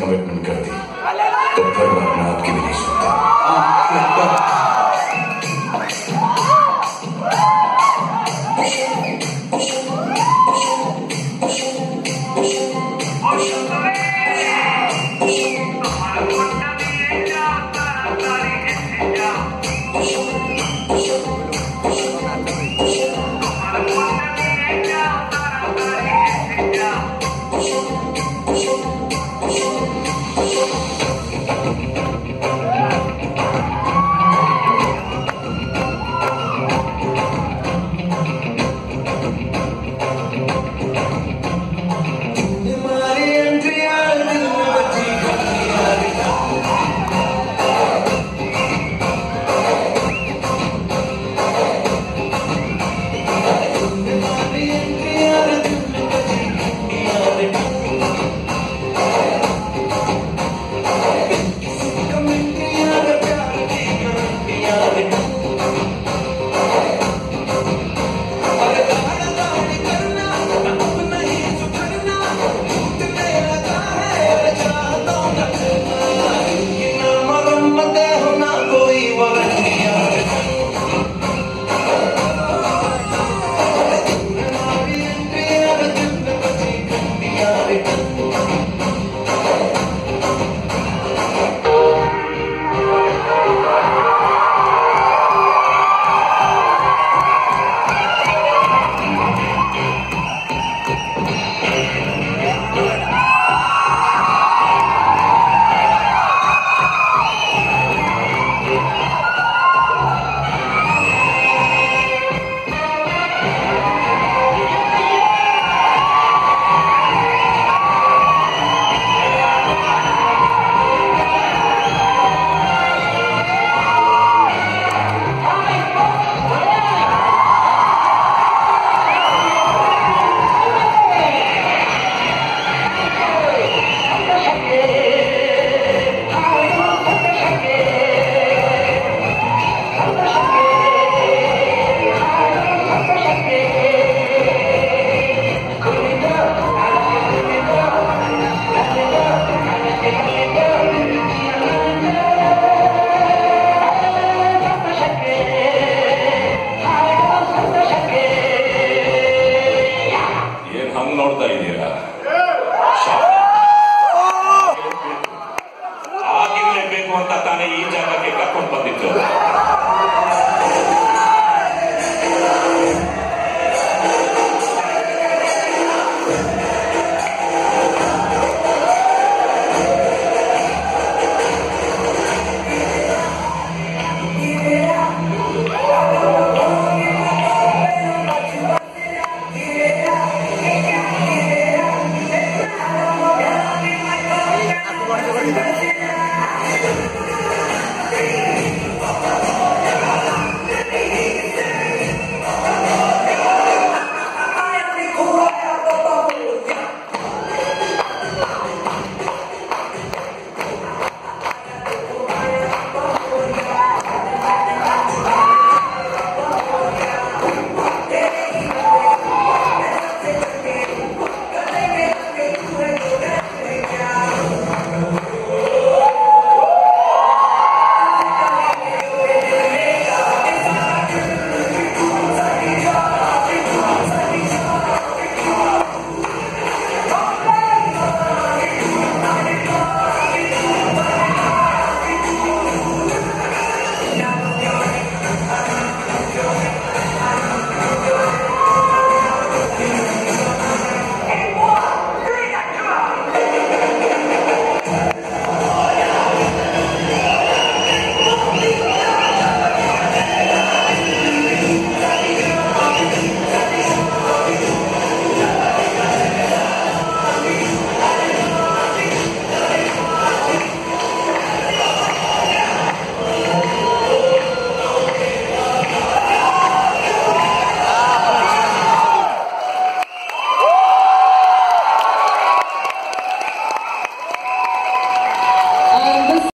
बार जो मैंने कमिटमेंट कर दी तो फिर मैं अपने आप की भी नहीं सुनता ನೋಡ್ತಾ ಇದ್ದೀರಾ?